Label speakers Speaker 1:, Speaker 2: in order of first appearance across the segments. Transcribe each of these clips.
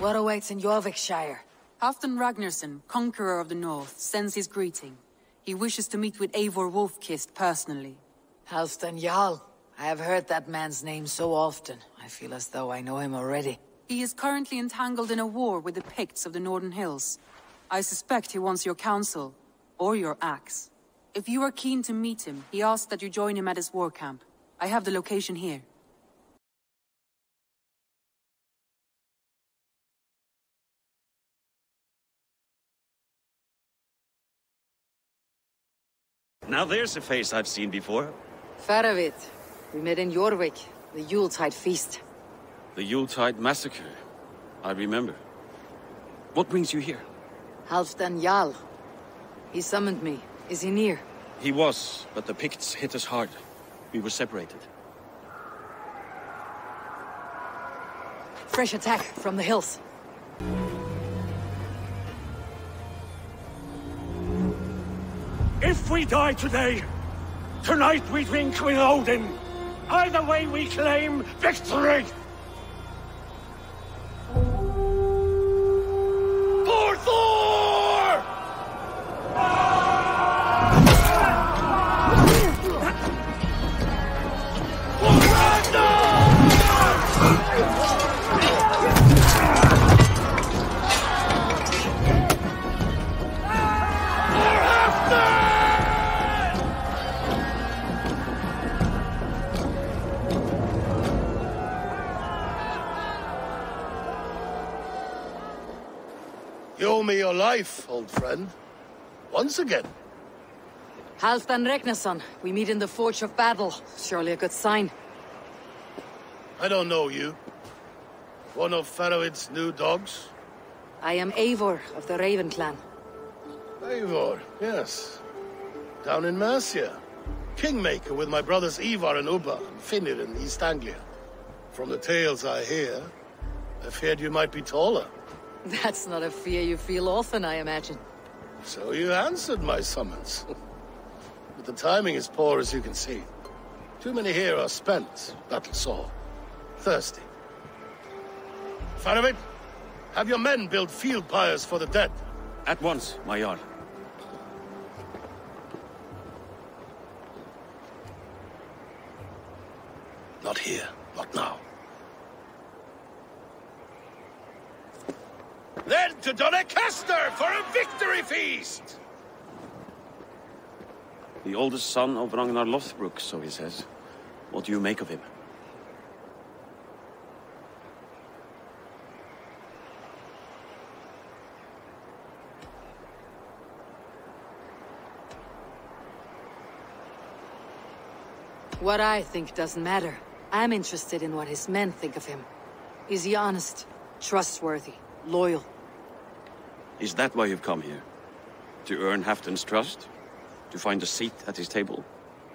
Speaker 1: What awaits in Jorvikshire?
Speaker 2: Halfdan Ragnarsson, conqueror of the north, sends his greeting. He wishes to meet with Eivor Wolf-Kissed personally.
Speaker 1: Halfdan Jarl. I have heard that man's name so often. I feel as though I know him already.
Speaker 2: He is currently entangled in a war with the Picts of the Northern Hills. I suspect he wants your counsel, or your axe. If you are keen to meet him, he asks that you join him at his war camp. I have the location here.
Speaker 3: Now there's a face I've seen before.
Speaker 1: Faravid. We met in Jorvik, the Yuletide feast.
Speaker 3: The Yuletide Massacre. I remember. What brings you here?
Speaker 1: Halfdan Jarl. He summoned me. Is he near?
Speaker 3: He was, but the Picts hit us hard. We were separated.
Speaker 1: Fresh attack from the hills.
Speaker 4: If we die today, tonight we drink with Odin. Either way we claim victory!
Speaker 5: Old friend. Once again.
Speaker 1: Halfdan Ragnarsson. We meet in the Forge of Battle. Surely a good sign.
Speaker 5: I don't know you. One of Faravid's new dogs?
Speaker 1: I am Eivor of the Raven Clan.
Speaker 5: Eivor, yes. Down in Mercia. Kingmaker with my brothers Ivar and Ubba and Finir in East Anglia. From the tales I hear, I feared you might be taller.
Speaker 1: That's not a fear you feel often, I imagine.
Speaker 5: So you answered my summons. but the timing is poor as you can see. Too many here are spent, battle sore, thirsty. Faravid, have your men build field pyres for the dead.
Speaker 3: At once, my Jarl.
Speaker 5: Not here, not now. Then to Doncaster for a victory feast!
Speaker 3: The oldest son of Ragnar Lothbrok, so he says. What do you make of him?
Speaker 1: What I think doesn't matter. I'm interested in what his men think of him. Is he honest, trustworthy, loyal?
Speaker 3: Is that why you've come here? To earn Halfdan's trust? To find a seat at his table?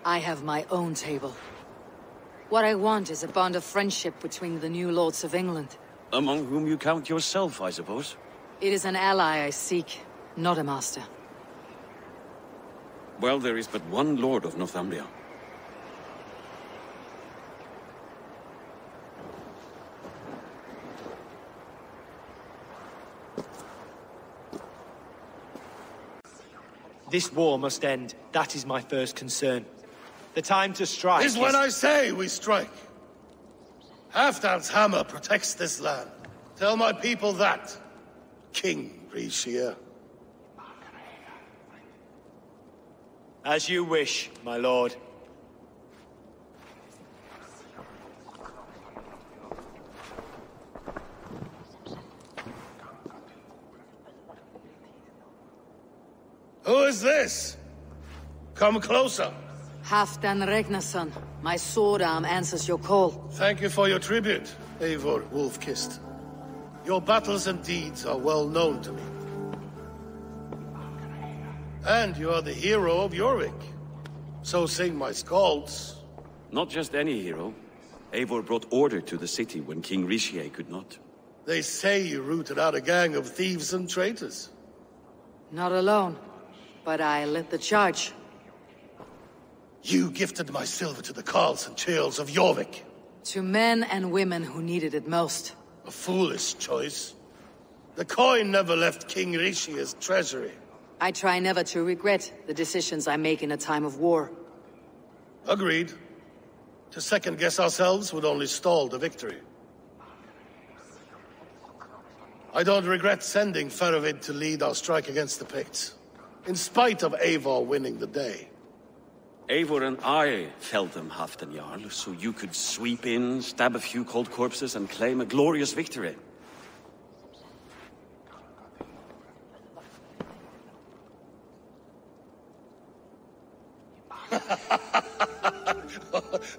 Speaker 1: I have my own table. What I want is a bond of friendship between the new lords of England.
Speaker 3: Among whom you count yourself, I suppose?
Speaker 1: It is an ally I seek, not a master.
Speaker 3: Well, there is but one Lord of Northumbria.
Speaker 6: This war must end. That is my first concern. The time to strike
Speaker 5: is when I say we strike. Halfdan's hammer protects this land. Tell my people that, King Ricsige.
Speaker 6: As you wish, my lord.
Speaker 5: Is this? Come closer.
Speaker 1: Halfdan Ragnarsson, my sword arm answers your call.
Speaker 5: Thank you for your tribute, Eivor Wolf-Kissed. Your battles and deeds are well known to me. And you are the hero of Jorvik. So sing my skalds.
Speaker 3: Not just any hero. Eivor brought order to the city when King Ricsige could not.
Speaker 5: They say you rooted out a gang of thieves and traitors.
Speaker 1: Not alone, but I led the charge.
Speaker 5: You gifted my silver to the carls and churls of Jorvik.
Speaker 1: To men and women who needed it most.
Speaker 5: A foolish choice. The coin never left King Ricsige's treasury.
Speaker 1: I try never to regret the decisions I make in a time of war.
Speaker 5: Agreed. To second-guess ourselves would only stall the victory. I don't regret sending Faravid to lead our strike against the Picts, in spite of Eivor winning the day.
Speaker 3: Eivor and I felled them, Halfdan Jarl, so you could sweep in, stab a few cold corpses, and claim a glorious victory.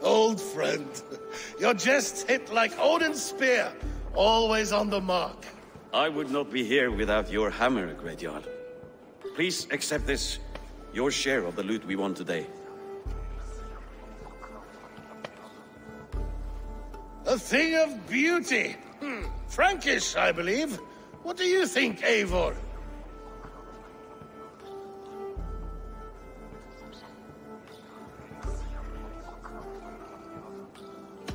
Speaker 5: Old friend, your jests hit like Odin's spear, always on the mark.
Speaker 3: I would not be here without your hammer, Great Jarl. Please accept this, your share of the loot we won today.
Speaker 5: A thing of beauty. Hmm. Frankish, I believe. What do you think, Eivor?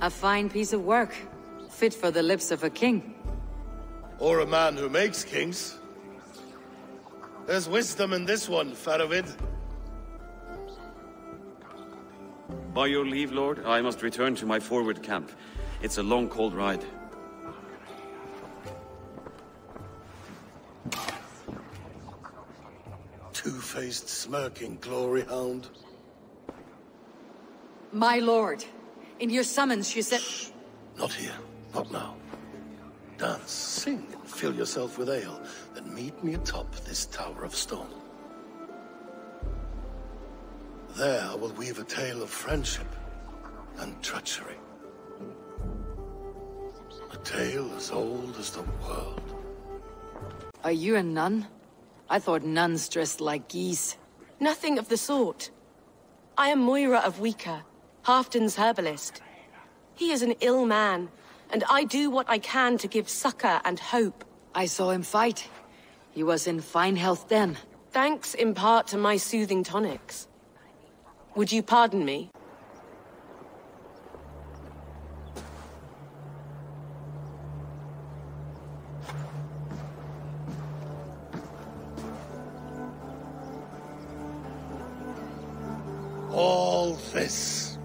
Speaker 1: A fine piece of work. Fit for the lips of a king.
Speaker 5: Or a man who makes kings. There's wisdom in this one, Faravid.
Speaker 3: By your leave, Lord, I must return to my forward camp. It's a long, cold ride.
Speaker 5: Two-faced, smirking glory hound.
Speaker 1: My lord, in your summons you said...
Speaker 5: Not here. Not now. Dance, sing, and fill yourself with ale, then meet me atop this tower of stone. There I will weave a tale of friendship and treachery. A tale as old as the world.
Speaker 1: Are you a nun? I thought nuns dressed like geese.
Speaker 7: Nothing of the sort. I am Moira of Wika, Halfdan's herbalist. He is an ill man, and I do what I can to give succor and hope.
Speaker 1: I saw him fight. He was in fine health then.
Speaker 7: Thanks in part to my soothing tonics. Would you pardon me?
Speaker 5: All this.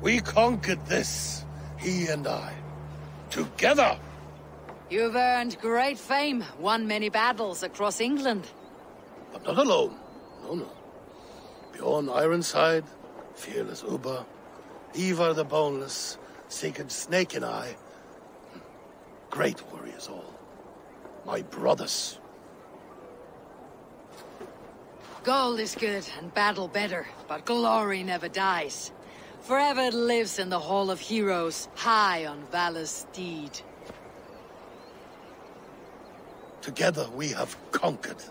Speaker 5: We conquered this, he and I. Together!
Speaker 1: You've earned great fame, won many battles across England.
Speaker 5: But not alone. No, no. Bjorn Ironside, fearless Ubba, Ivar the Boneless, Sigurd Snake and I. Great warriors all. My brothers.
Speaker 1: Gold is good and battle better, but glory never dies. Forever it lives in the Hall of Heroes, high on Valor's steed.
Speaker 5: Together we have conquered.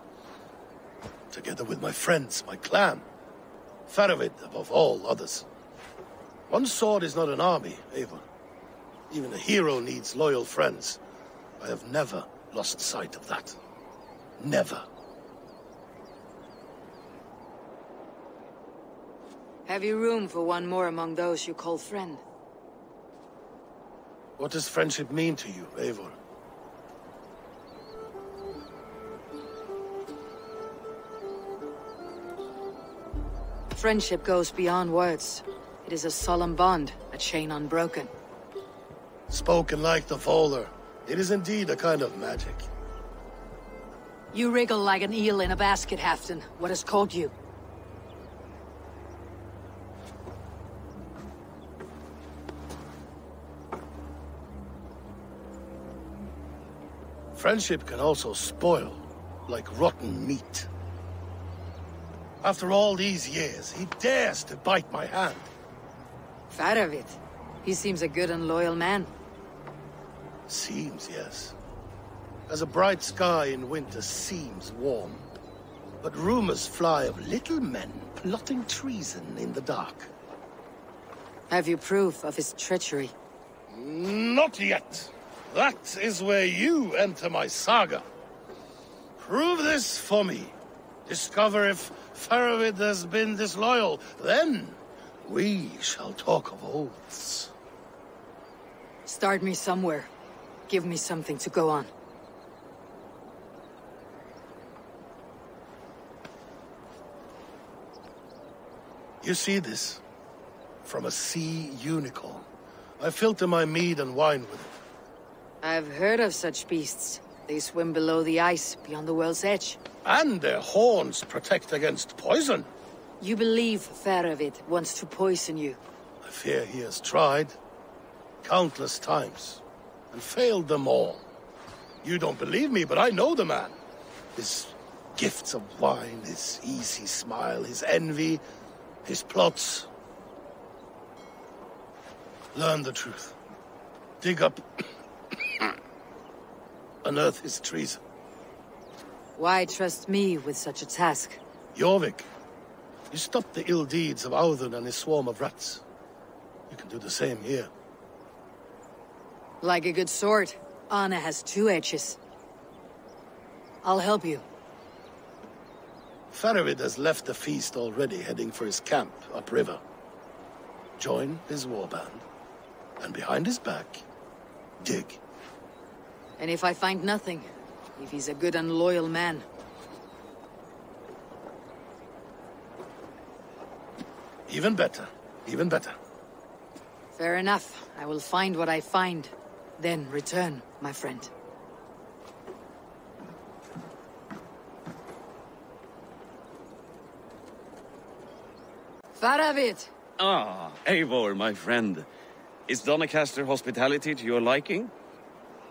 Speaker 5: Together with my friends, my clan. Faravid above all others. One sword is not an army, Eivor. Even a hero needs loyal friends. I have never lost sight of that. Never.
Speaker 1: Have you room for one more among those you call friend?
Speaker 5: What does friendship mean to you, Eivor?
Speaker 1: Friendship goes beyond words. It is a solemn bond, a chain unbroken.
Speaker 5: Spoken like the völva, it is indeed a kind of magic.
Speaker 1: You wriggle like an eel in a basket, Halfdan. What has caught you?
Speaker 5: Friendship can also spoil, like rotten meat. After all these years, he dares to bite my hand.
Speaker 1: Faravid. He seems a good and loyal man.
Speaker 5: Seems, yes. As a bright sky in winter seems warm. But rumors fly of little men plotting treason in the dark.
Speaker 1: Have you proof of his treachery?
Speaker 5: Not yet. That is where you enter my saga. Prove this for me. Discover if Faravid has been disloyal. Then we shall talk of oaths.
Speaker 1: Start me somewhere. Give me something to go on.
Speaker 5: You see this? From a sea unicorn. I filter my mead and wine with it.
Speaker 1: I've heard of such beasts. They swim below the ice, beyond the world's edge.
Speaker 5: And their horns protect against poison.
Speaker 1: You believe Faravid wants to poison you?
Speaker 5: I fear he has tried. Countless times. And failed them all. You don't believe me, but I know the man. His gifts of wine, his easy smile, his envy, his plots. Learn the truth. Dig up... Unearth his treason.
Speaker 1: Why trust me with such a task?
Speaker 5: Jorvik, you stopped the ill deeds of Audun and his swarm of rats. You can do the same here.
Speaker 1: Like a good sword, Anna has two edges. I'll help you.
Speaker 5: Faravid has left the feast already, heading for his camp upriver. Join his warband, and behind his back, dig.
Speaker 1: And if I find nothing, if he's a good and loyal man,
Speaker 5: Even better. Even better.
Speaker 1: fair enough. I will find what I find. Then return, my friend. Faravid!
Speaker 3: Ah, Eivor, my friend. Is Doncaster hospitality to your liking?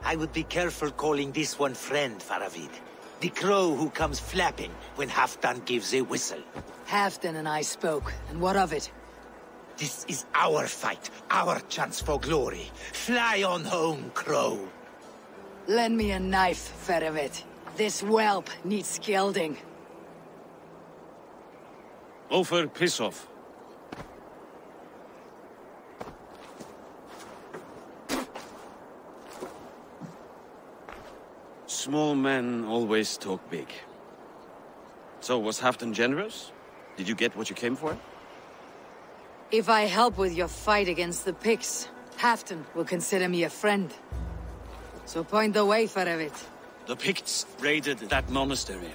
Speaker 8: I would be careful calling this one friend, Faravid. The crow who comes flapping when Halfdan gives a whistle.
Speaker 1: Halfdan and I spoke, and what of it?
Speaker 8: This is our fight, our chance for glory. Fly on home, crow.
Speaker 1: Lend me a knife, Faravid. This whelp needs gilding.
Speaker 3: Ofer, piss off. Small men always talk big. So, was Halfdan generous? Did you get what you came for?
Speaker 1: If I help with your fight against the Picts, Halfdan will consider me a friend. So point the way, Faravid.
Speaker 3: The Picts raided that monastery.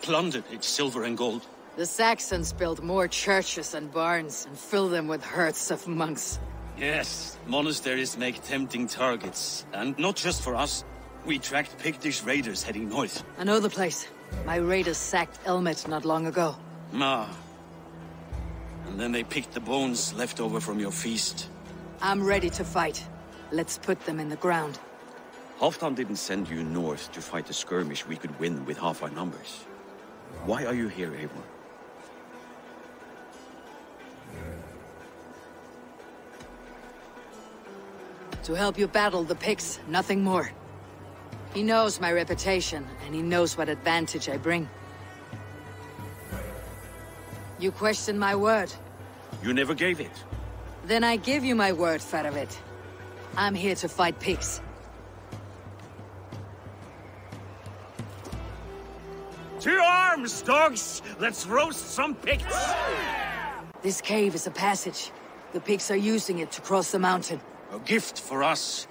Speaker 3: Plundered its silver and gold.
Speaker 1: The Saxons built more churches and barns, and filled them with herds of monks.
Speaker 3: Yes, monasteries make tempting targets. And not just for us. We tracked Pictish raiders heading north.
Speaker 1: I know the place. My raiders sacked Elmet not long ago.
Speaker 3: Ma. And then they picked the bones left over from your feast.
Speaker 1: I'm ready to fight. Let's put them in the ground.
Speaker 3: Halfdan didn't send you north to fight a skirmish we could win with half our numbers. Why are you here, Eivor?
Speaker 1: To help you battle the Picts, nothing more. He knows my reputation, and he knows what advantage I bring. You question my word.
Speaker 3: You never gave it.
Speaker 1: Then I give you my word, Faravid. I'm here to fight Picts.
Speaker 4: To arms, dogs! Let's roast some Picts!
Speaker 1: This cave is a passage. The Picts are using it to cross the mountain.
Speaker 3: A gift for us.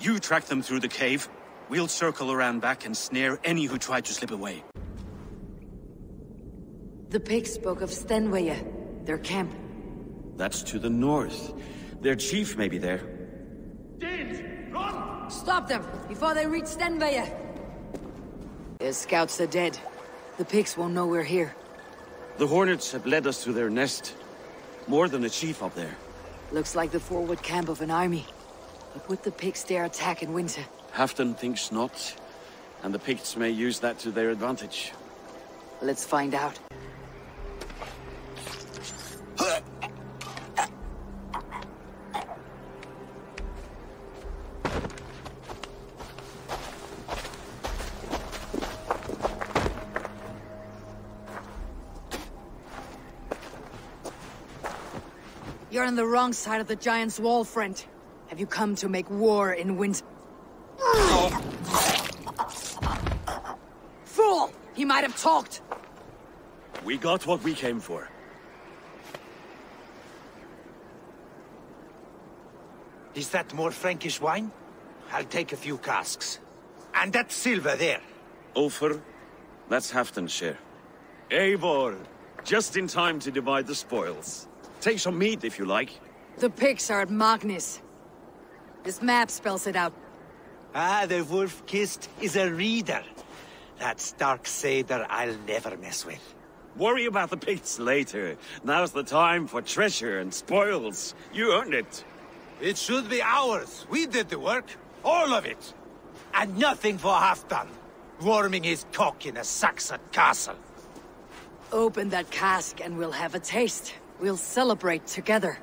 Speaker 3: You track them through the cave. We'll circle around back and snare any who try to slip away.
Speaker 1: The Picts spoke of Stenweye, their camp.
Speaker 3: That's to the north. Their chief may be there. Dead! Run!
Speaker 1: Stop them, before they reach Stenweye! Their scouts are dead. The Picts won't know we're here.
Speaker 3: The Hornets have led us to their nest. More than a chief up there.
Speaker 1: Looks like the forward camp of an army. But would the Picts dare attack in winter?
Speaker 3: Halfdan thinks not. And the Picts may use that to their advantage.
Speaker 1: Let's find out. You're on the wrong side of the Giant's Wall, friend. Have you come to make war in winter? Fool! He might have talked!
Speaker 3: We got what we came for.
Speaker 8: Is that more Frankish wine? I'll take a few casks. And that silver there.
Speaker 3: Ofer, that's Halfdan's share.
Speaker 4: Eivor,
Speaker 3: Just in time to divide the spoils. Take some meat if you like.
Speaker 1: The pigs are at Magnis. This map spells it out.
Speaker 8: Ah, the wolf-kissed is a reader. That Stark Seder I'll never mess with.
Speaker 3: Worry about the Picts later. Now's the time for treasure and spoils. You earned it.
Speaker 8: It should be ours. We did the work. All of it. And nothing for Halfdan. Warming his cock in a Saxon castle.
Speaker 1: Open that cask and we'll have a taste. We'll celebrate together.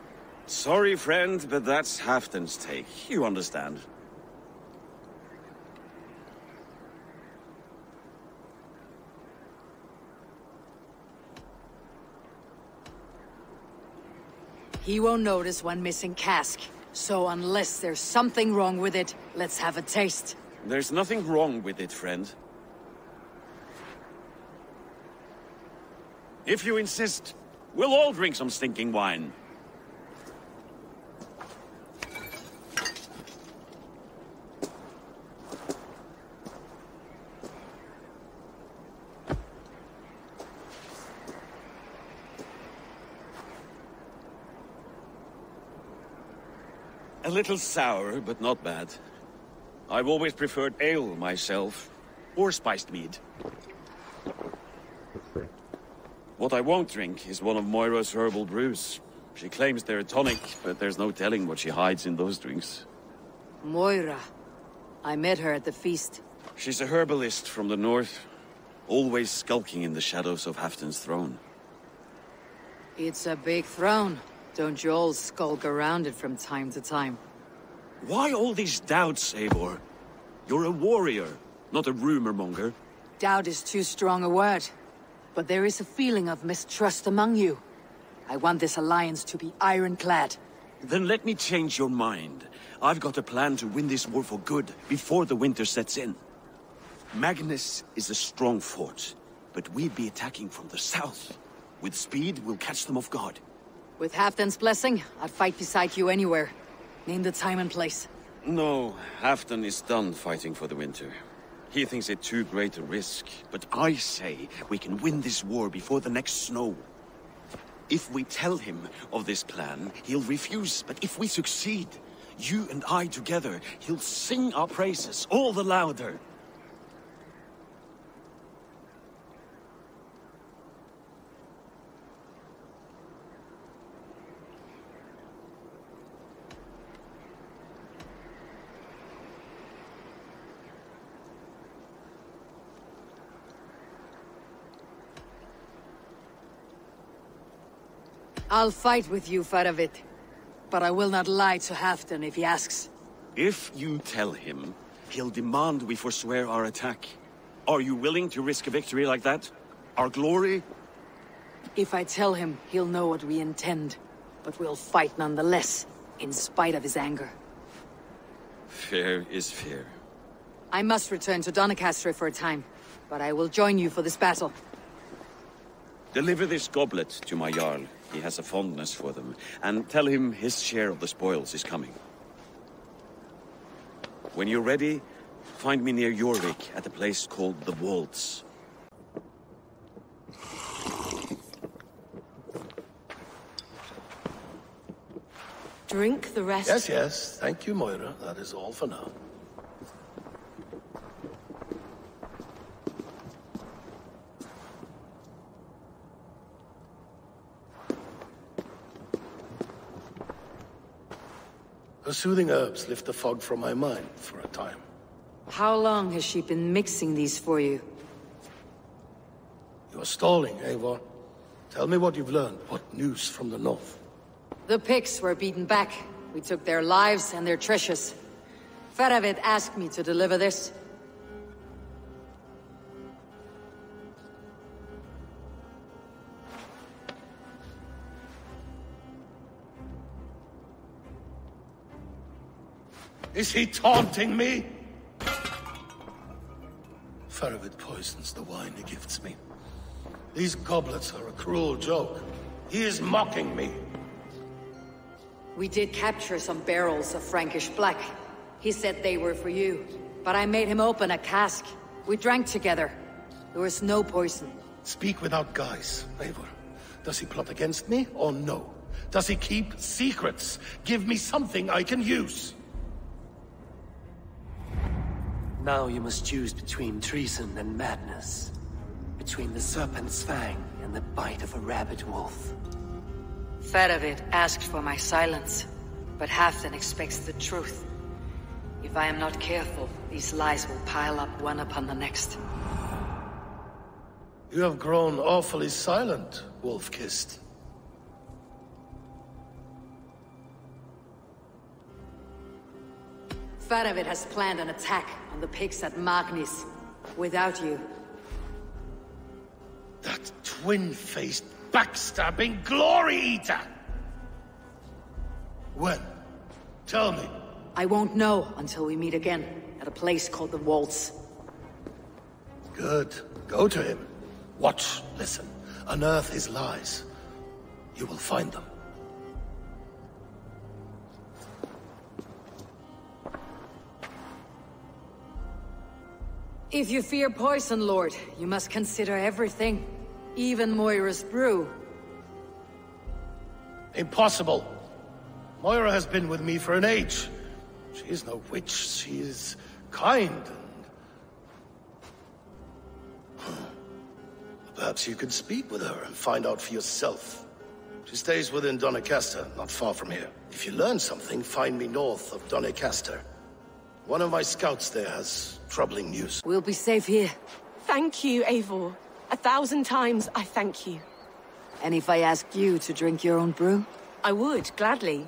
Speaker 3: Sorry, friend, but that's Halfdan's take. You understand.
Speaker 1: He won't notice one missing cask. So unless there's something wrong with it, let's have a taste.
Speaker 3: There's nothing wrong with it, friend. If you insist, we'll all drink some stinking wine. A little sour, but not bad. I've always preferred ale myself, or spiced mead. What I won't drink is one of Moira's herbal brews. She claims they're a tonic, but there's no telling what she hides in those drinks.
Speaker 1: Moira. I met her at the feast.
Speaker 3: She's a herbalist from the north, always skulking in the shadows of Halfdan's throne.
Speaker 1: It's a big throne. Don't you all skulk around it from time to time?
Speaker 3: Why all these doubts, Eivor? You're a warrior, not a rumor monger.
Speaker 1: Doubt is too strong a word. But there is a feeling of mistrust among you. I want this alliance to be ironclad.
Speaker 3: Then let me change your mind. I've got a plan to win this war for good, before the winter sets in. Magnis is a strong fort, but we'd be attacking from the south. With speed, we'll catch them off guard.
Speaker 1: With Halfdan's blessing, I'd fight beside you anywhere. Name the time and place.
Speaker 3: No, Halfdan is done fighting for the winter. He thinks it too great a risk, but I say we can win this war before the next snow. If we tell him of this plan, he'll refuse, but if we succeed, you and I together, he'll sing our praises all the louder.
Speaker 1: I'll fight with you, Faravid. But I will not lie to Halfdan if he asks.
Speaker 3: If you tell him, he'll demand we forswear our attack. Are you willing to risk a victory like that? Our glory?
Speaker 1: If I tell him, he'll know what we intend. But we'll fight nonetheless, in spite of his anger.
Speaker 3: Fair is fair.
Speaker 1: I must return to Doncaster for a time, but I will join you for this battle.
Speaker 3: Deliver this goblet to my Jarl. He has a fondness for them. And tell him his share of the spoils is coming. When you're ready, find me near Jorvik at a place called the Waltz.
Speaker 7: Drink the rest.
Speaker 5: Yes, yes. Thank you, Moira. That is all for now. Her soothing herbs lift the fog from my mind for a time.
Speaker 1: How long has she been mixing these for you?
Speaker 5: You're stalling, Eivor. Tell me what you've learned. What news from the north?
Speaker 1: The Picts were beaten back. We took their lives and their treasures. Faravid asked me to deliver this.
Speaker 5: Is he taunting me? Faravid poisons the wine he gifts me. These goblets are a cruel joke. He is mocking me.
Speaker 1: We did capture some barrels of Frankish black. He said they were for you. But I made him open a cask. We drank together. There was no poison.
Speaker 5: Speak without guise, Eivor. Does he plot against me or no? Does he keep secrets? Give me something I can use.
Speaker 9: Now you must choose between treason and madness. Between the serpent's fang and the bite of a rabid wolf.
Speaker 1: Faravid asked for my silence, but Halfdan expects the truth. If I am not careful, these lies will pile up one upon the next.
Speaker 5: You have grown awfully silent, Wolf-Kissed.
Speaker 1: Faravid has planned an attack on the pigs at Magnis. Without you.
Speaker 5: That twin-faced, backstabbing glory eater! When? Tell me.
Speaker 1: I won't know until we meet again, at a place called the Waltz.
Speaker 5: Good. Go to him. Watch, listen. Unearth his lies. You will find them.
Speaker 1: If you fear poison, Lord, you must consider everything. Even Moira's brew.
Speaker 5: Impossible. Moira has been with me for an age. She is no witch. She is kind and... Perhaps you could speak with her and find out for yourself. She stays within Doncaster, not far from here. If you learn something, find me north of Doncaster. One of my scouts there has troubling news.
Speaker 1: We'll be safe here.
Speaker 7: Thank you, Eivor. A thousand times I thank you.
Speaker 1: And if I asked you to drink your own brew?
Speaker 7: I would, gladly.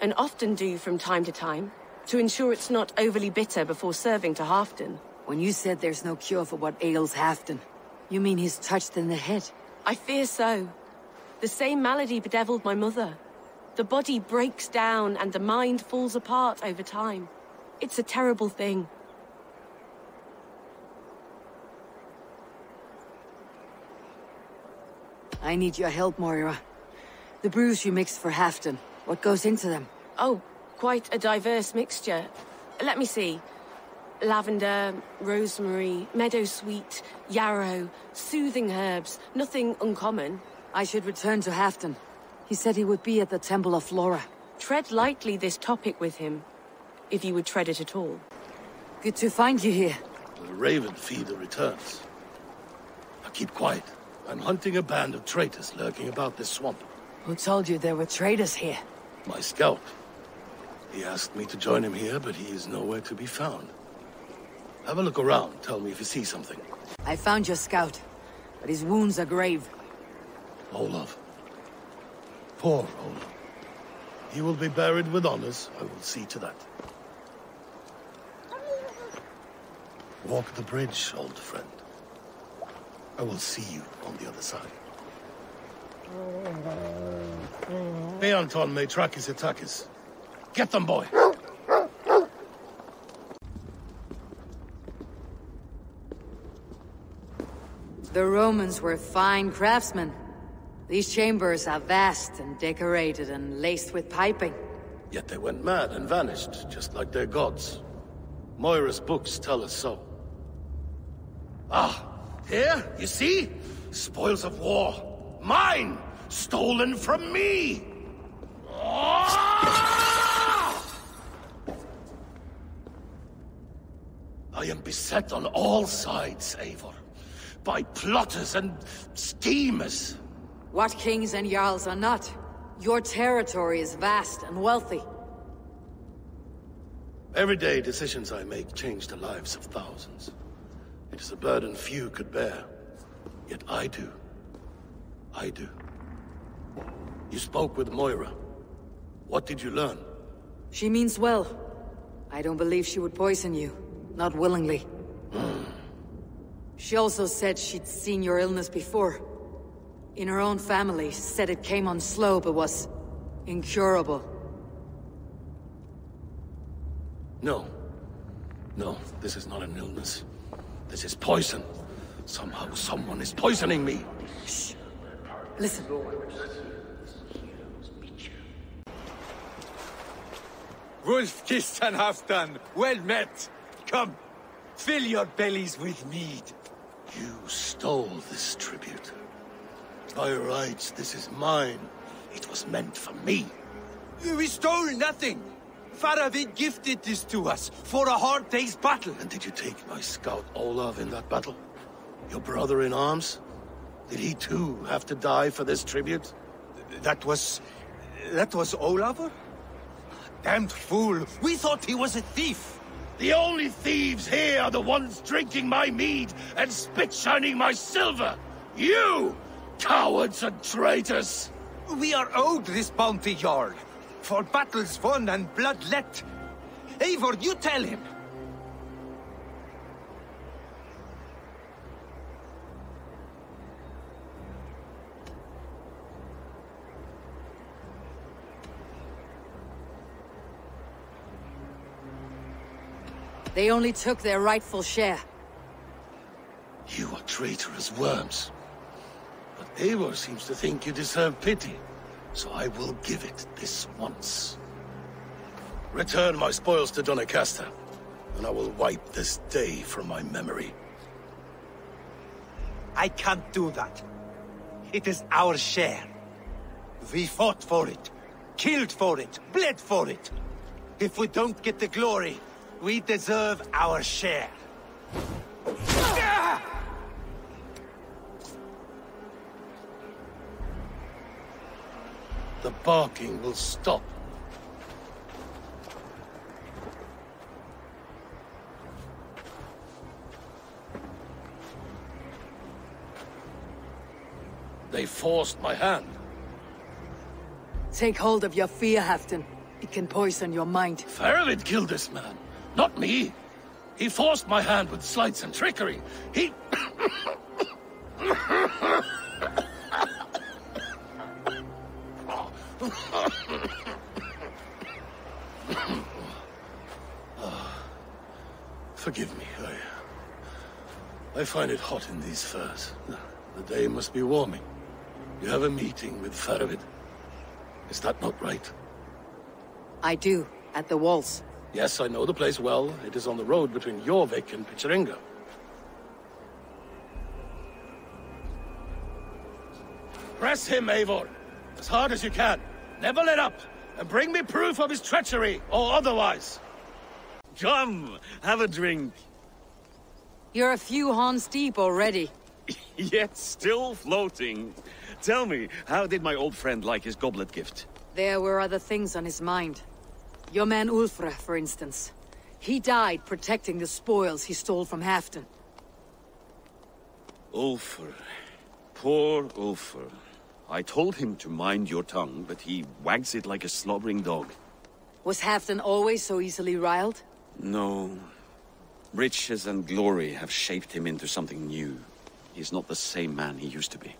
Speaker 7: And often do from time to time, to ensure it's not overly bitter before serving to Halfdan.
Speaker 1: When you said there's no cure for what ails Halfdan, you mean he's touched in the head?
Speaker 7: I fear so. The same malady bedeviled my mother. The body breaks down and the mind falls apart over time. It's a terrible thing.
Speaker 1: I need your help, Moira. The brews you mixed for Halfdan, what goes into them?
Speaker 7: Oh, quite a diverse mixture. Let me see. Lavender, rosemary, meadowsweet, yarrow, soothing herbs, nothing uncommon.
Speaker 1: I should return to Halfdan. He said he would be at the Temple of Flora.
Speaker 7: Tread lightly this topic with him, if you would tread it at all.
Speaker 1: Good to find you here.
Speaker 5: The Raven feeder returns. Now keep quiet. I'm hunting a band of traitors lurking about this swamp.
Speaker 1: Who told you there were traitors here?
Speaker 5: My scout. He asked me to join him here, but he is nowhere to be found. Have a look around. Tell me if you see something.
Speaker 1: I found your scout, but his wounds are grave.
Speaker 5: Olaf. Poor Olaf. He will be buried with honors. I will see to that. Walk the bridge, old friend. I will see you on the other side. Beanton may track his attackers. Get them, boy!
Speaker 1: The Romans were fine craftsmen. These chambers are vast and decorated and laced with piping.
Speaker 5: Yet they went mad and vanished, just like their gods. Moira's books tell us so. Ah, here, you see? Spoils of war. Mine! Stolen from me! Ah! I am beset on all sides, Eivor. By plotters and schemers.
Speaker 1: What kings and jarls are not? Your territory is vast and wealthy.
Speaker 5: Everyday decisions I make change the lives of thousands. It is a burden few could bear. Yet I do. I do. You spoke with Moira. What did you learn?
Speaker 1: She means well. I don't believe she would poison you. Not willingly. she also said she'd seen your illness before. In her own family, said it came on slow but was... incurable.
Speaker 5: No. No, this is not an illness. This is poison. Somehow someone is poisoning me.
Speaker 1: Shh. Listen.
Speaker 8: Wolf-Kissed and Halfdan, well met. Come, fill your bellies with mead.
Speaker 5: You stole this tribute. By rights, this is mine. It was meant for me.
Speaker 8: We stole nothing. Faravid gifted this to us for a hard day's battle.
Speaker 5: And did you take my scout Olav in that battle? Your brother in arms? Did he too have to die for this tribute?
Speaker 8: That was... that was Olafur? Damned fool! We thought he was a thief!
Speaker 5: The only thieves here are the ones drinking my mead and spit-shining my silver! You! Cowards and traitors!
Speaker 8: We are owed this bounty, Jarl. For battles won and blood let. Eivor, you tell him!
Speaker 1: They only took their rightful share.
Speaker 5: You are traitorous worms. But Eivor seems to think you deserve pity, so I will give it this once. Return my spoils to Doncaster, and I will wipe this day from my memory.
Speaker 8: I can't do that. It is our share. We fought for it, killed for it, bled for it. If we don't get the glory, we deserve our share. Ah!
Speaker 5: The barking will stop. They forced my hand.
Speaker 1: Take hold of your fear, Halfdan. It can poison your mind.
Speaker 5: Faravid killed this man, not me. He forced my hand with sleights and trickery. He... find it hot in these furs. The day must be warming. You have a meeting with Faravid. Is that not right?
Speaker 1: I do, at the walls.
Speaker 5: Yes, I know the place well. It is on the road between Jorvik and Picharinga. Press him, Eivor. As hard as you can. Never let up. And bring me proof of his treachery, or otherwise.
Speaker 3: Come, have a drink.
Speaker 1: You're a few horns deep already.
Speaker 3: Yet still floating. Tell me, how did my old friend like his goblet gift?
Speaker 1: There were other things on his mind. Your man Ulfre, for instance. He died protecting the spoils he stole from Halfdan.
Speaker 3: Ulfr. Poor Ulfr. I told him to mind your tongue, but he wags it like a slobbering dog.
Speaker 1: Was Halfdan always so easily riled?
Speaker 3: No. Riches and glory have shaped him into something new. He's not the same man he used to be.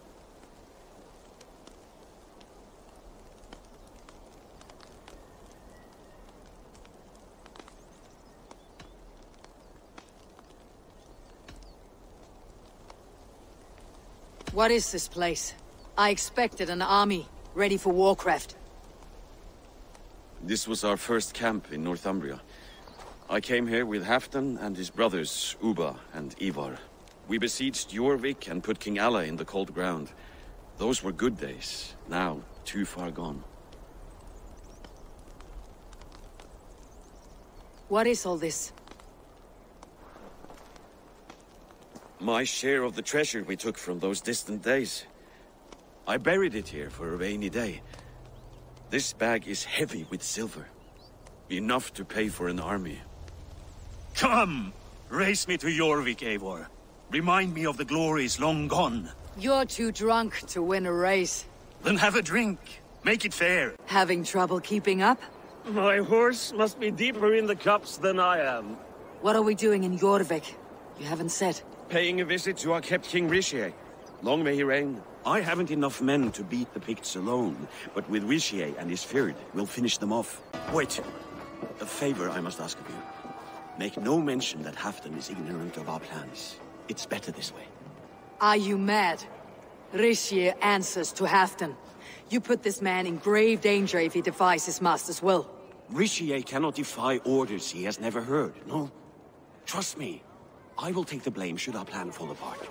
Speaker 1: What is this place? I expected an army, ready for Warcraft.
Speaker 3: This was our first camp in Northumbria. I came here with Halfdan and his brothers, Ubba and Ivar. We besieged Jorvik and put King Alla in the cold ground. Those were good days, now too far gone.
Speaker 1: What is all this?
Speaker 3: My share of the treasure we took from those distant days. I buried it here for a rainy day. This bag is heavy with silver. Enough to pay for an army.
Speaker 4: Come! Race me to Jorvik, Eivor. Remind me of the glories long gone.
Speaker 1: You're too drunk to win a race.
Speaker 4: Then have a drink. Make it fair.
Speaker 1: Having trouble keeping up?
Speaker 4: My horse must be deeper in the cups than I am.
Speaker 1: What are we doing in Jorvik? You haven't said.
Speaker 3: Paying a visit to our kept King Ricsige. Long may he reign. I haven't enough men to beat the Picts alone, but with Ricsige and his Fyrd, we'll finish them off. Wait. A favor I must ask of you. Make no mention that Halfdan is ignorant of our plans. It's better this way.
Speaker 1: Are you mad? Ricsige answers to Halfdan. You put this man in grave danger if he defies his master's will.
Speaker 3: Ricsige cannot defy orders he has never heard, no? Trust me. I will take the blame should our plan fall apart.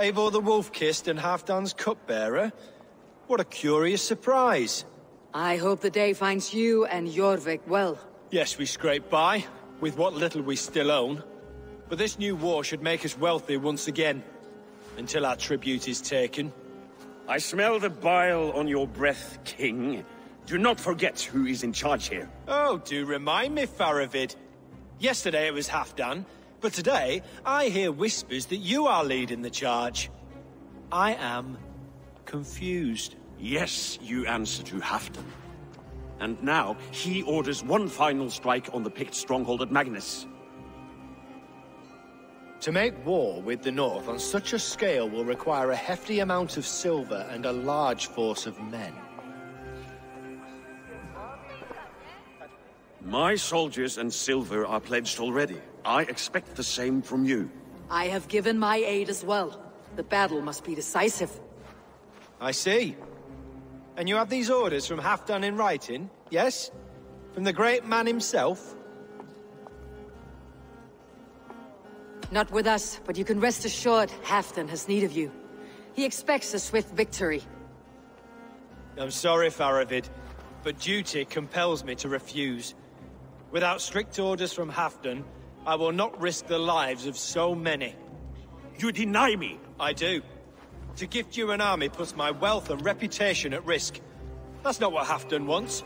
Speaker 6: Eivor the Wolf-Kissed and Halfdan's cupbearer? What a curious surprise.
Speaker 1: I hope the day finds you and Jorvik well.
Speaker 6: Yes, we scrape by, with what little we still own. But this new war should make us wealthy once again. Until our tribute is taken.
Speaker 3: I smell the bile on your breath, King. Do not forget who is in charge here.
Speaker 6: Oh, do remind me, Faravid. Yesterday it was Halfdan, but today I hear whispers that you are leading the charge. I am confused.
Speaker 3: Yes, you answer to Halfdan. And now, he orders one final strike on the Pict stronghold at Magnis.
Speaker 6: To make war with the North on such a scale will require a hefty amount of silver and a large force of men.
Speaker 3: My soldiers and silver are pledged already. I expect the same from you.
Speaker 1: I have given my aid as well. The battle must be decisive.
Speaker 6: I see. And you have these orders from Halfdan in writing, yes? From the great man himself?
Speaker 1: Not with us, but you can rest assured Halfdan has need of you. He expects a swift victory.
Speaker 6: I'm sorry, Faravid, but duty compels me to refuse. Without strict orders from Halfdan, I will not risk the lives of so many.
Speaker 3: You deny me!
Speaker 6: I do. To gift you an army puts my wealth and reputation at risk. That's not what Halfdan wants.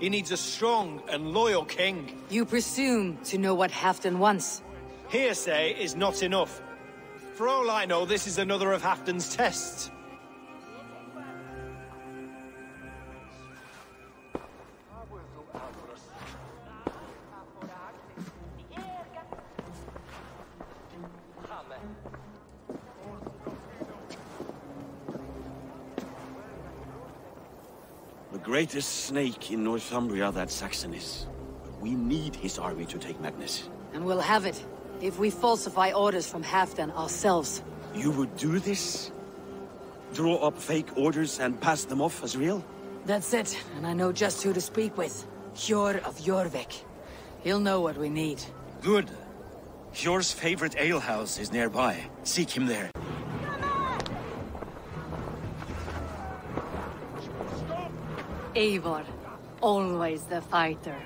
Speaker 6: He needs a strong and loyal king.
Speaker 1: You presume to know what Halfdan wants.
Speaker 6: Hearsay is not enough. For all I know, this is another of Halfdan's tests.
Speaker 3: Greatest snake in Northumbria that Saxon is. We need his army to take Magnis.
Speaker 1: And we'll have it, if we falsify orders from Halfdan ourselves.
Speaker 3: You would do this? Draw up fake orders and pass them off as real?
Speaker 1: That's it, and I know just who to speak with. Hjor of Jorvik. He'll know what we need.
Speaker 10: Good. Hjor's favorite alehouse is nearby. Seek him there.
Speaker 1: Eivor, always the fighter.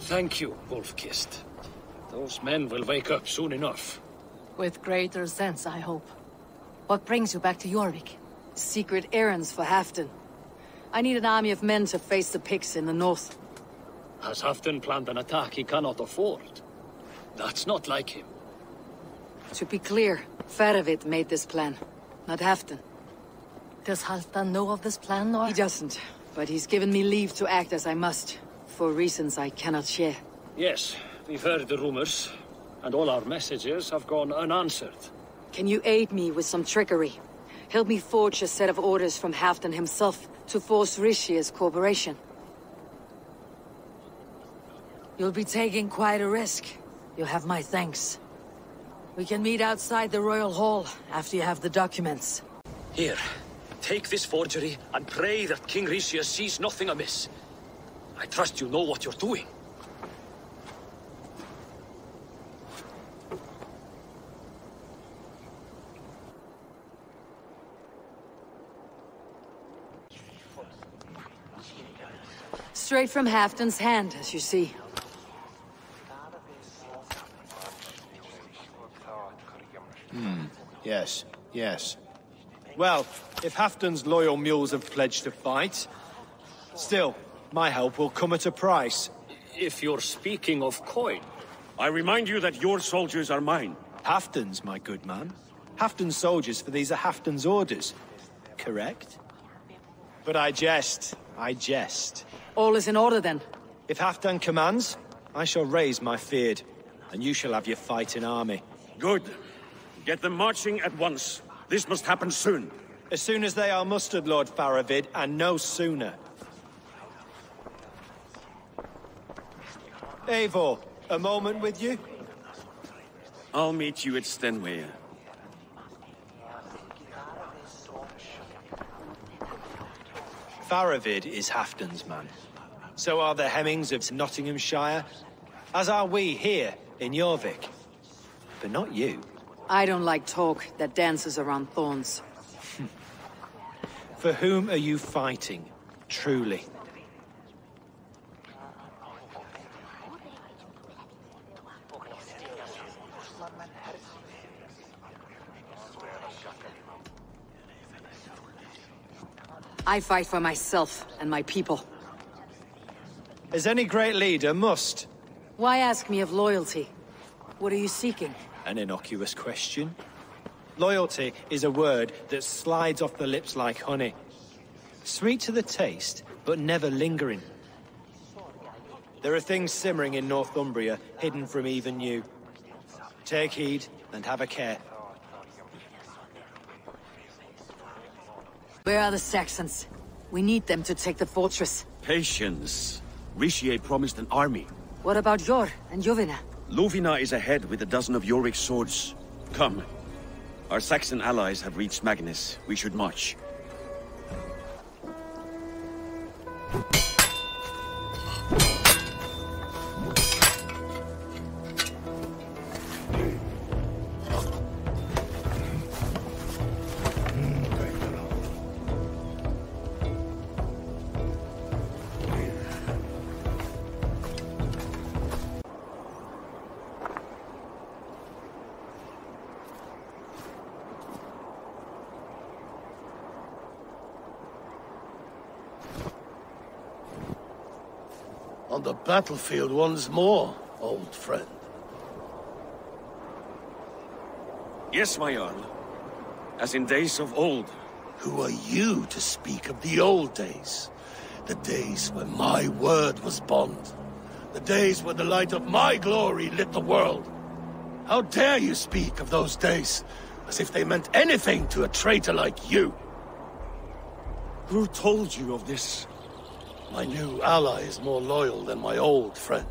Speaker 4: Thank you, Wolf-Kissed. Those men will wake up soon enough.
Speaker 1: With greater sense, I hope. What brings you back to Jorvik? Secret errands for Halfdan. I need an army of men to face the Picts in the north.
Speaker 4: Has Halfdan planned an attack he cannot afford? That's not like him.
Speaker 1: To be clear, Faravid made this plan, not Halfdan.
Speaker 11: Does Halfdan know of this plan, or...?
Speaker 1: He doesn't, but he's given me leave to act as I must, for reasons I cannot share.
Speaker 4: Yes, we've heard the rumors, and all our messages have gone unanswered.
Speaker 1: Can you aid me with some trickery? Help me forge a set of orders from Halfdan himself to force Ricsige's cooperation. You'll be taking quite a risk. You'll have my thanks. We can meet outside the Royal Hall after you have the documents.
Speaker 4: Here, take this forgery and pray that King Ricsige sees nothing amiss. I trust you know what you're doing.
Speaker 1: Straight from Halfdan's hand, as you see.
Speaker 6: Hmm. Yes. Yes. Well, if Halfdan's loyal mules have pledged to fight, still, my help will come at a price.
Speaker 4: If you're speaking of coin...
Speaker 3: I remind you that your soldiers are mine.
Speaker 6: Halfdan's, my good man. Halfdan's soldiers, for these are Halfdan's orders. Correct? But I jest. I jest.
Speaker 1: All is in order, then.
Speaker 6: If Halfdan commands, I shall raise my fyrd, and you shall have your fighting army.
Speaker 3: Good. Get them marching at once. This must happen soon.
Speaker 6: As soon as they are mustered, Lord Faravid, and no sooner. Eivor, a moment with you?
Speaker 3: I'll meet you at Stenway.
Speaker 6: Faravid is Halfdan's man. So are the Hemmings of Nottinghamshire, as are we here in Jorvik. But not you.
Speaker 1: I don't like talk that dances around thorns.
Speaker 6: For whom are you fighting, truly?
Speaker 1: I fight for myself and my people.
Speaker 6: As any great leader must.
Speaker 1: Why ask me of loyalty? What are you seeking?
Speaker 6: An innocuous question. Loyalty is a word that slides off the lips like honey. Sweet to the taste, but never lingering. There are things simmering in Northumbria, hidden from even you. Take heed, and have a care.
Speaker 1: Where are the Saxons? We need them to take the fortress.
Speaker 3: Patience. Ricsige promised an army.
Speaker 1: What about Hjor and Ljufvina?
Speaker 3: Ljufvina is ahead with a dozen of Jorvik's swords. Come. Our Saxon allies have reached Magnis. We should march.
Speaker 5: The battlefield once more, old friend.
Speaker 3: Yes, my Jarl. As in days of old.
Speaker 5: Who are you to speak of the old days? The days when my word was bond. The days when the light of my glory lit the world. How dare you speak of those days as if they meant anything to a traitor like you?
Speaker 3: Who told you of this?
Speaker 5: My new ally is more loyal than my old friend.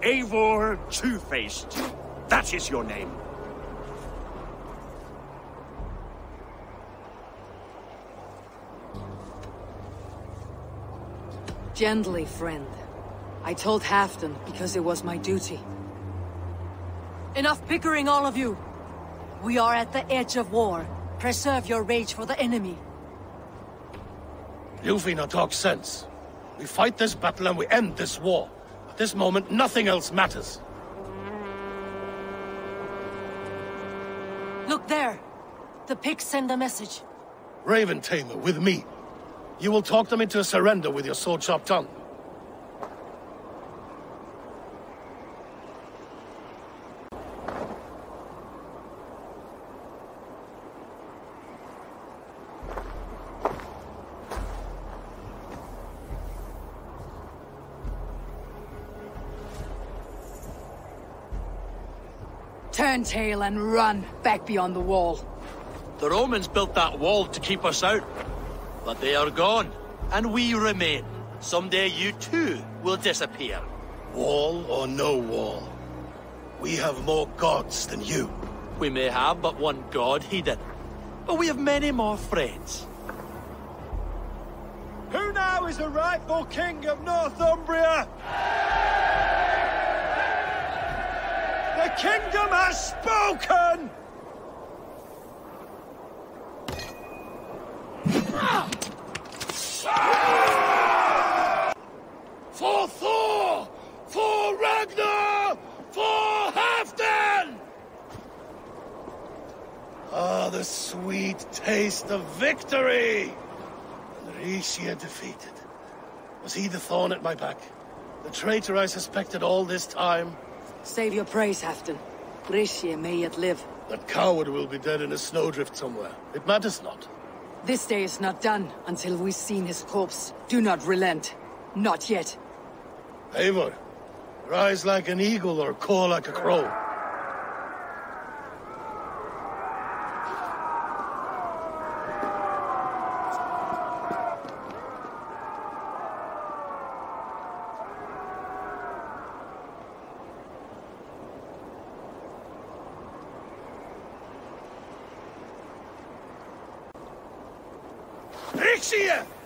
Speaker 3: Eivor Two-Faced. That is your name.
Speaker 1: Gently, friend. I told Halfdan because it was my duty.
Speaker 11: Enough bickering, all of you! We are at the edge of war. Preserve your rage for the enemy.
Speaker 5: Ljufvina talks sense. We fight this battle and we end this war. At this moment, nothing else matters.
Speaker 11: Look there! The pigs send a message.
Speaker 5: Raven Tamer, with me. You will talk them into a surrender with your sword-sharp tongue.
Speaker 1: Turn tail and run back beyond the wall.
Speaker 12: The Romans built that wall to keep us out. But they are gone, and we remain. Someday you too will disappear.
Speaker 5: Wall or no wall, we have more gods than you.
Speaker 12: We may have but one god, Hedon. But we have many more friends.
Speaker 6: Who now is the rightful king of Northumbria? The kingdom has spoken!
Speaker 5: For Thor! For Ragnar! For Halfdan! Ah, the sweet taste of victory! Ricsige defeated. Was he the thorn at my back? The traitor I suspected all this time?
Speaker 1: Save your praise, Halfdan. Ricsige may yet live.
Speaker 5: That coward will be dead in a snowdrift somewhere. It matters not.
Speaker 1: This day is not done until we've seen his corpse. Do not relent. Not yet.
Speaker 5: Eivor, rise like an eagle or caw like a crow.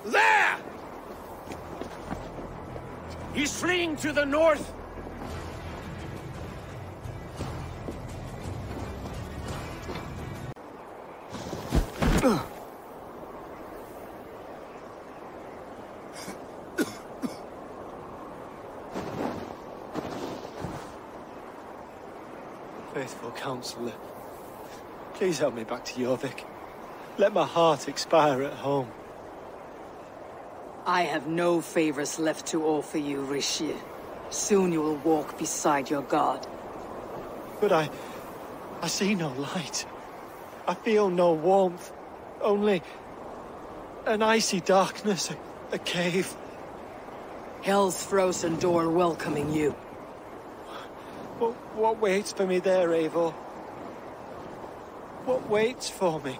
Speaker 5: There!
Speaker 3: He's fleeing to the north!
Speaker 6: Faithful counselor, please help me back to Jorvik. Let my heart expire at home.
Speaker 1: I have no favors left to offer you, Ricsige. Soon you will walk beside your god.
Speaker 6: But I... I see no light. I feel no warmth. Only... an icy darkness, a, a cave.
Speaker 1: Hell's frozen door welcoming you.
Speaker 6: What, what waits for me there, Eivor? What waits for me?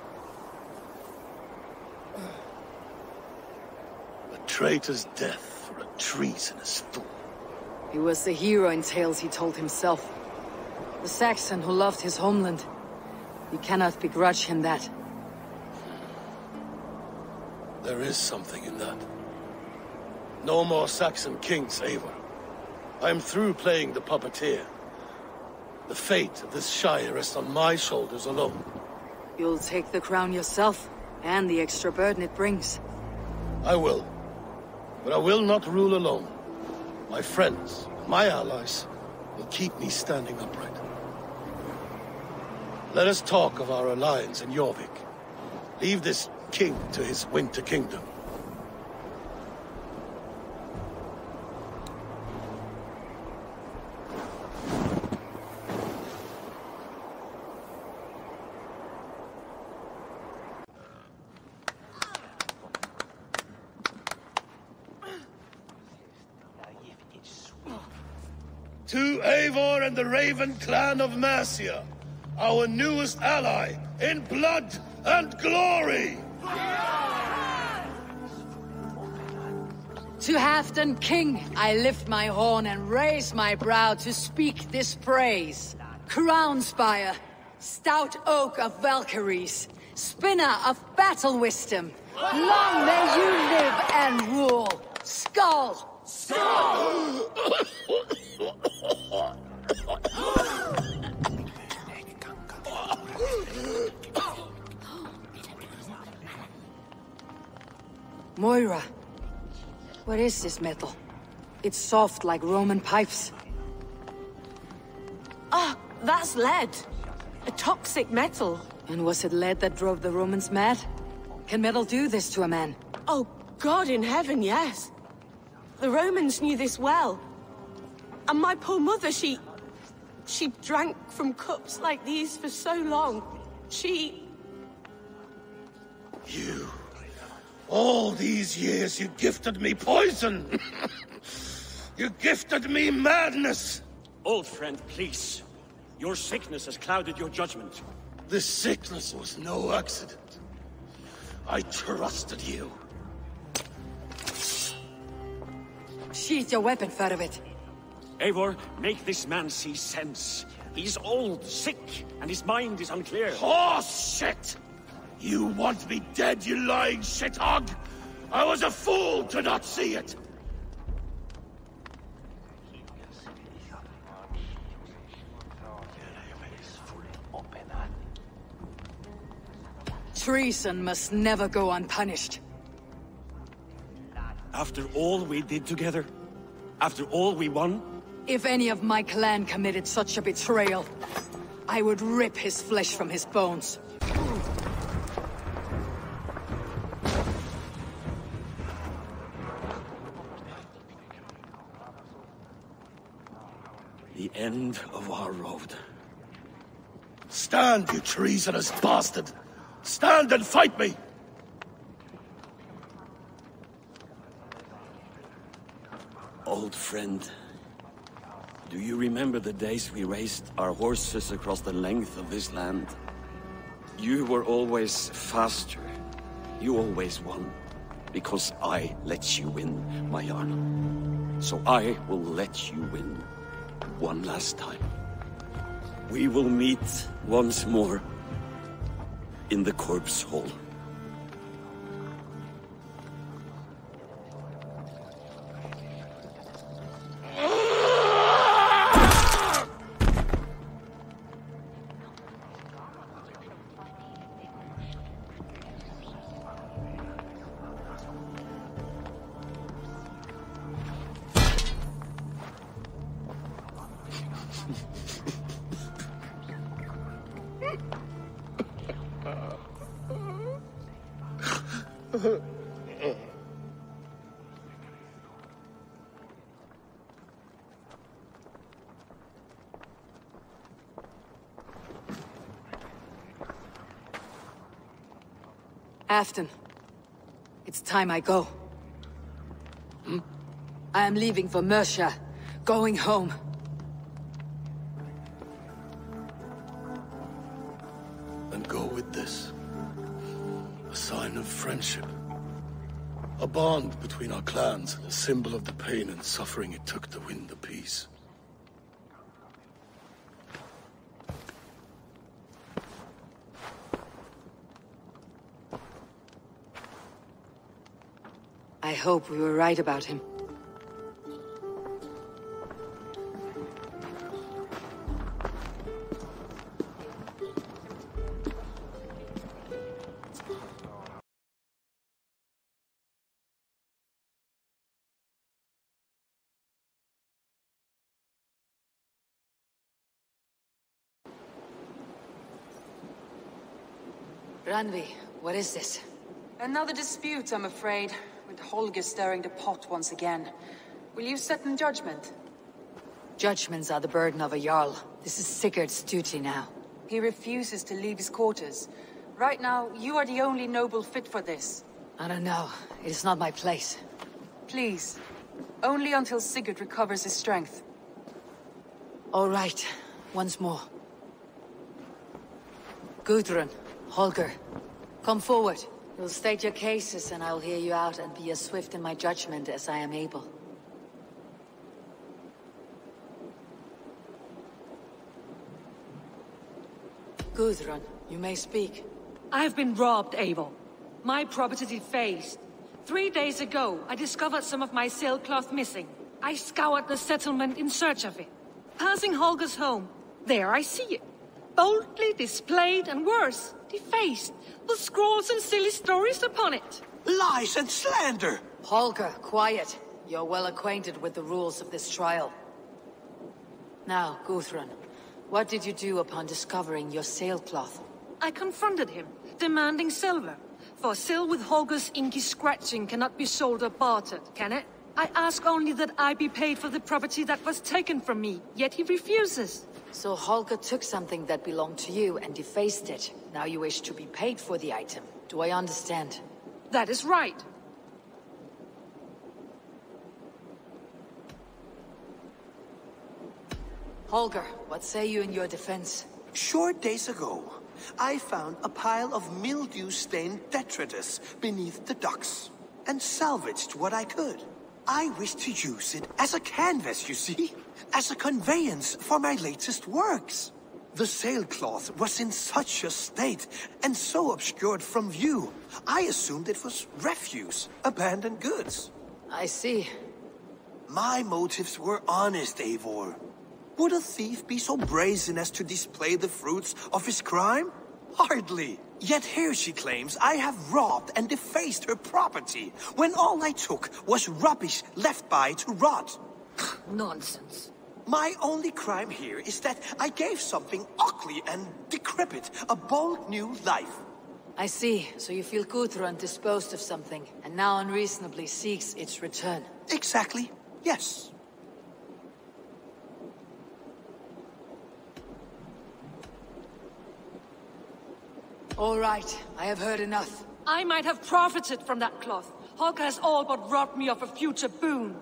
Speaker 5: A traitor's death for a treasonous fool.
Speaker 1: He was the hero in tales he told himself. The Saxon who loved his homeland. You cannot begrudge him that.
Speaker 5: There is something in that. No more Saxon kings, Eivor. I am through playing the puppeteer. The fate of this Shire rests on my shoulders alone.
Speaker 1: You'll take the crown yourself, and the extra burden it brings.
Speaker 5: I will. But I will not rule alone. My friends, my allies, will keep me standing upright. Let us talk of our alliance in Jorvik. Leave this king to his winter kingdom. To Eivor and the Raven clan of Mercia, our newest ally in blood and glory!
Speaker 1: To Halfdan King, I lift my horn and raise my brow to speak this praise. Crown spire, stout oak of Valkyries, spinner of battle wisdom. Long may you live and rule. Skull! Skull! Moira, what is this metal? It's soft like Roman pipes.
Speaker 7: Ah, that's lead. A toxic metal.
Speaker 1: And was it lead that drove the Romans mad? Can metal do this to a man?
Speaker 7: Oh, God in heaven, yes. The Romans knew this well. And my poor mother, she... She drank from cups like these for so long. She...
Speaker 5: You... All these years you gifted me poison! you gifted me madness!
Speaker 3: Old friend, please. Your sickness has clouded your judgment.
Speaker 5: This sickness was no accident. I trusted you.
Speaker 1: Sheath your weapon, Faravid.
Speaker 3: Eivor, make this man see sense. He's old, sick, and his mind is unclear.
Speaker 5: Horse shit! You want me dead, you lying shithog? I was a fool to not see it!
Speaker 1: Treason must never go unpunished.
Speaker 3: After all we did together? After all we won?
Speaker 1: If any of my clan committed such a betrayal, I would rip his flesh from his bones.
Speaker 3: End of our road.
Speaker 5: Stand, you treasonous bastard! Stand and fight me!
Speaker 3: Old friend, do you remember the days we raced our horses across the length of this land? You were always faster. You always won. Because I let you win, my Jarl. So I will let you win. One last time. We will meet once more in the corpse hall.
Speaker 1: Halfdan, it's time I go. Hmm? I am leaving for Mercia, going home.
Speaker 5: And go with this. A sign of friendship. A bond between our clans a symbol of the pain and suffering it took to win the peace.
Speaker 1: I hope we were right about him. Randvi, what is this?
Speaker 2: Another dispute, I'm afraid, with Holger stirring the pot once again. Will you set in judgment?
Speaker 1: Judgments are the burden of a Jarl. This is Sigurd's duty now.
Speaker 2: He refuses to leave his quarters. Right now, you are the only noble fit for this.
Speaker 1: I don't know. It is not my place.
Speaker 2: Please. Only until Sigurd recovers his strength.
Speaker 1: All right. Once more. Gudrun, Holger, come forward. You'll state your cases and I'll hear you out and be as swift in my judgment as I am able. Gudrun, you may speak.
Speaker 13: I've been robbed, Abel. My property defaced. Three days ago, I discovered some of my sailcloth missing. I scoured the settlement in search of it. Passing Holger's home, there I see it. Boldly displayed and worse, defaced, with scrolls and silly stories upon it.
Speaker 8: Lies and slander!
Speaker 1: Holger, quiet. You're well acquainted with the rules of this trial. Now, Gudrun, what did you do upon discovering your sailcloth?
Speaker 13: I confronted him, demanding silver. For sil with Holger's inky scratching cannot be sold or bartered, can it? I ask only that I be paid for the property that was taken from me, yet he refuses.
Speaker 1: So Holger took something that belonged to you and defaced it. Now you wish to be paid for the item. Do I understand?
Speaker 13: That is right.
Speaker 1: Holger, what say you in your defense?
Speaker 8: Short days ago, I found a pile of mildew-stained detritus beneath the docks, and salvaged what I could. I wish to use it as a canvas, you see? As a conveyance for my latest works. The sailcloth was in such a state, and so obscured from view, I assumed it was refuse, abandoned goods.
Speaker 1: I see.
Speaker 8: My motives were honest, Eivor. Would a thief be so brazen as to display the fruits of his crime? Hardly. Yet here she claims I have robbed and defaced her property, when all I took was rubbish left by to rot.
Speaker 13: Nonsense.
Speaker 8: My only crime here is that I gave something ugly and decrepit a bold new life.
Speaker 1: I see. So you feel Gudrun disposed of something, and now unreasonably seeks its return.
Speaker 8: Exactly. Yes.
Speaker 1: All right, I have heard enough.
Speaker 13: I might have profited from that cloth. Holger has all but robbed me of a future boon.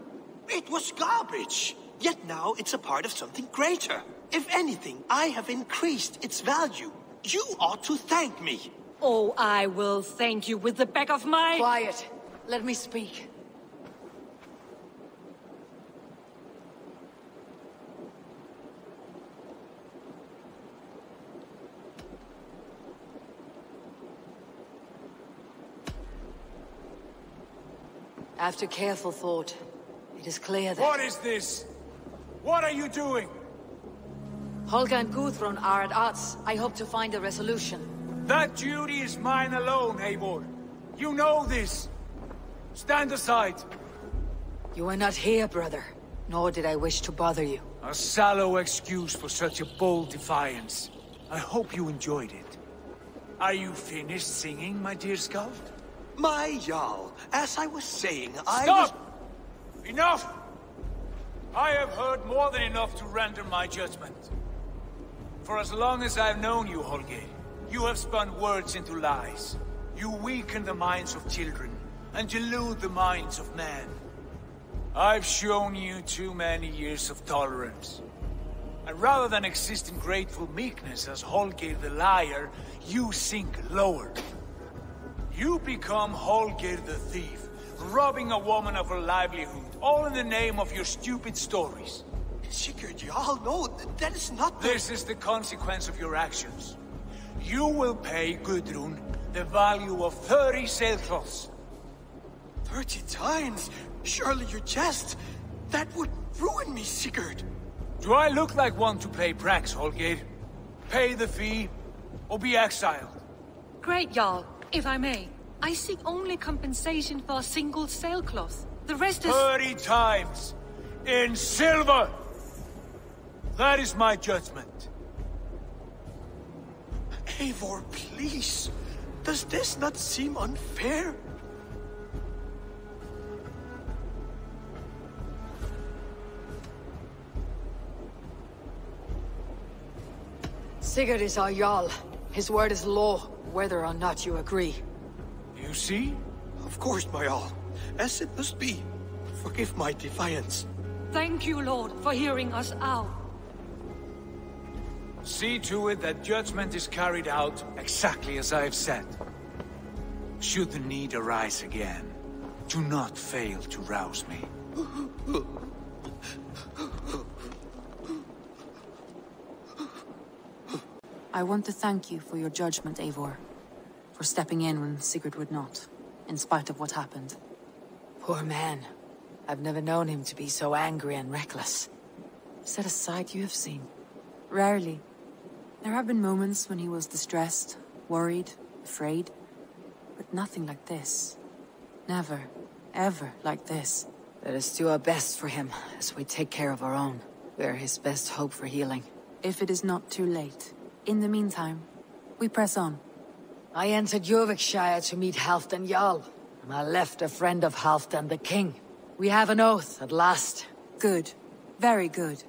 Speaker 8: It was garbage. Yet now it's a part of something greater. If anything, I have increased its value. You ought to thank me.
Speaker 13: Oh, I will thank you with the back of my...
Speaker 1: Quiet. Let me speak. After careful thought, it is clear that...
Speaker 14: What is this? What are you doing?
Speaker 1: Holger and Gudrun are at odds. I hope to find a resolution.
Speaker 14: That duty is mine alone, Eivor. You know this. Stand aside.
Speaker 1: You are not here, brother. Nor did I wish to bother you.
Speaker 14: A sallow excuse for such a bold defiance. I hope you enjoyed it. Are you finished singing, my dear Skald?
Speaker 8: My Jarl, as I was saying, I
Speaker 14: Stop! Enough! I have heard more than enough to render my judgment. For as long as I've known you, Holger, you have spun words into lies. You weaken the minds of children, and delude the minds of men. I've shown you too many years of tolerance. And rather than exist in grateful meekness as Holger the liar, you sink lower. You become Holger the thief, robbing a woman of her livelihood, all in the name of your stupid stories.
Speaker 8: Sigurd, you all know that, that is not the...
Speaker 14: This is the consequence of your actions. You will pay Gudrun the value of 30 sailcloths.
Speaker 8: Thirty times? Surely you jest. That would ruin me, Sigurd.
Speaker 14: Do I look like one to play pranks, Holger? Pay the fee, or be exiled.
Speaker 13: Great, Jarl. If I may, I seek only compensation for a single sailcloth. The rest is...
Speaker 14: Thirty times! In silver! That is my judgment.
Speaker 8: Eivor, please. Does this not seem unfair?
Speaker 1: Sigurd is our Jarl. His word is law, whether or not you agree.
Speaker 14: You see?
Speaker 8: Of course, my all. As it must be. Forgive my defiance.
Speaker 13: Thank you, Lord, for hearing us out.
Speaker 14: See to it that judgment is carried out exactly as I have said. Should the need arise again, do not fail to rouse me.
Speaker 2: I want to thank you for your judgment, Eivor. For stepping in when Sigurd would not, in spite of what happened.
Speaker 1: Poor man. I've never known him to be so angry and reckless. Is that a side you have seen?
Speaker 2: Rarely. There have been moments when he was distressed, worried, afraid. But nothing like this. Never, ever like this.
Speaker 1: Let us do our best for him, as we take care of our own. We are his best hope for healing.
Speaker 2: If it is not too late. In the meantime, we press on.
Speaker 1: I entered Jorvikshire to meet Halfdan Jarl, and I left a friend of Halfdan the King. We have an oath, at last.
Speaker 2: Good. Very good.